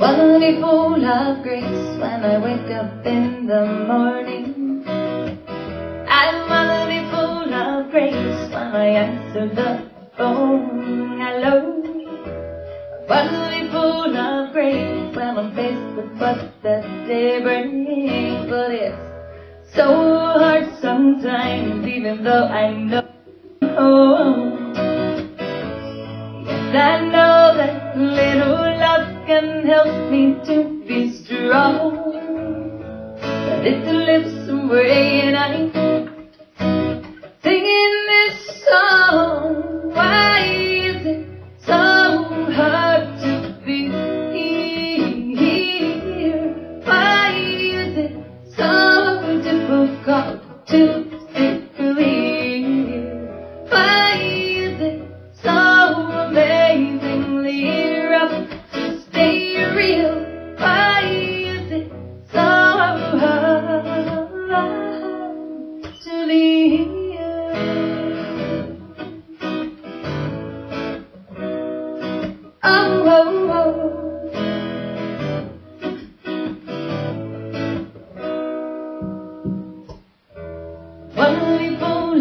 Wonderfully full of grace when I wake up in the morning. I'm full of grace when I answer the phone. Hello. Full of grace when I'm faced with what the day brings. But it's so hard sometimes, even though I know. Yes, I know help me to be strong. But it slips away and I'm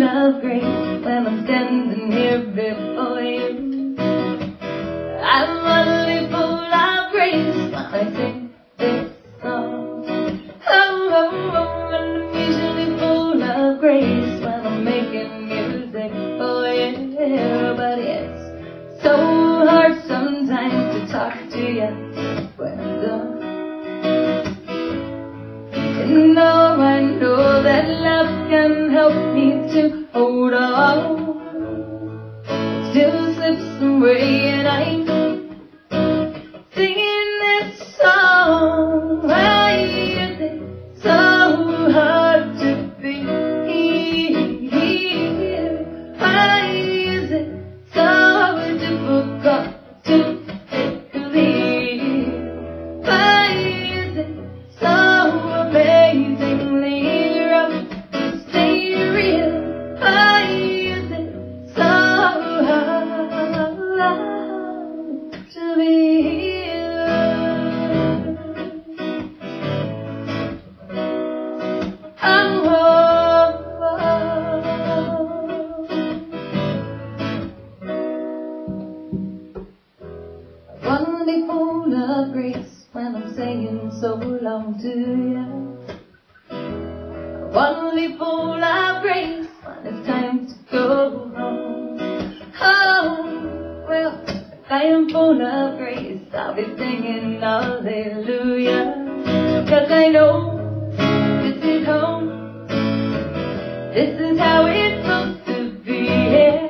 of grace when I'm standing here before you. I'm wonderfully full of grace when I sing this song. Oh, oh, oh, and I'm usually full of grace when I'm making music for you. But it's so hard sometimes to talk to you help me to hold on. Still slips away and I'm when I'm saying so long to you. Wonderful of grace when it's time to go home. Oh, well, if I am full of grace, I'll be singing hallelujah. Cause I know this is home. This is how it's supposed to be. Yeah.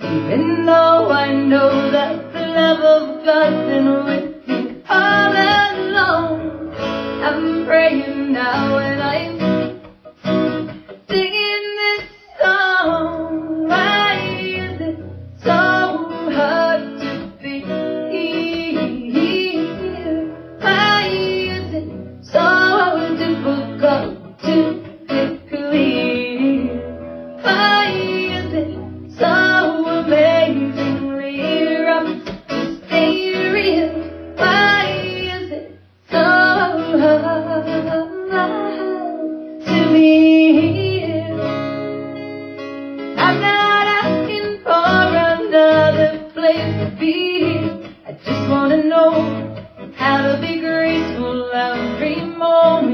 Even though I know that the love of God's been with all along, I'm praying now and I'm be graceful every moment.